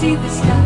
see the sky.